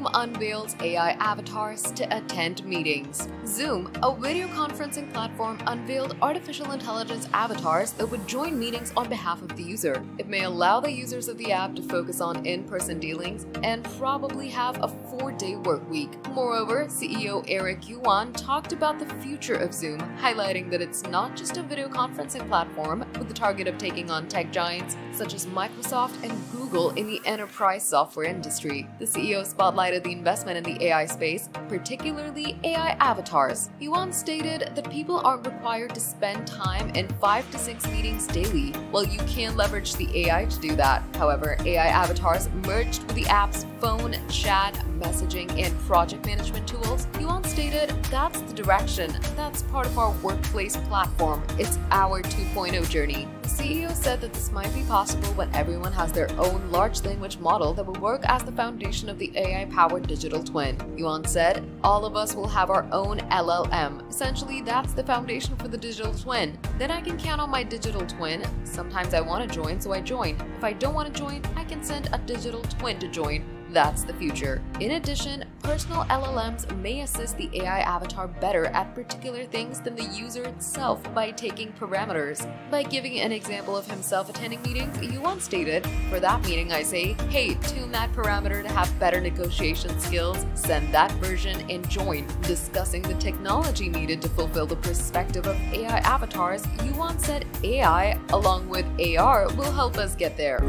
Zoom unveils AI avatars to attend meetings. Zoom, a video conferencing platform, unveiled artificial intelligence avatars that would join meetings on behalf of the user. It may allow the users of the app to focus on in person dealings and probably have a four day work week. Moreover, CEO Eric Yuan talked about the future of Zoom, highlighting that it's not just a video conferencing platform with the target of taking on tech giants such as Microsoft and Google in the enterprise software industry. The CEO spotlighted the investment in the AI space, particularly AI avatars. Yuan stated that people aren't required to spend time in five to six meetings daily. While you can leverage the AI to do that, however, AI avatars merged with the app's phone, chat, messaging, and project management tools, Yuan stated that's the direction. That's part of our workplace platform. It's our 2.0 journey. CEO said that this might be possible when everyone has their own large language model that will work as the foundation of the AI powered digital twin. Yuan said, All of us will have our own LLM. Essentially, that's the foundation for the digital twin. Then I can count on my digital twin. Sometimes I want to join, so I join. If I don't want to join, I can send a digital twin to join. That's the future. In addition, personal LLMs may assist the AI avatar better at particular things than the user itself by taking parameters. By giving an example of himself attending meetings, Yuan stated, For that meeting, I say, hey, tune that parameter to have better negotiation skills, send that version, and join. Discussing the technology needed to fulfill the perspective of AI avatars, Yuan said AI, along with AR, will help us get there.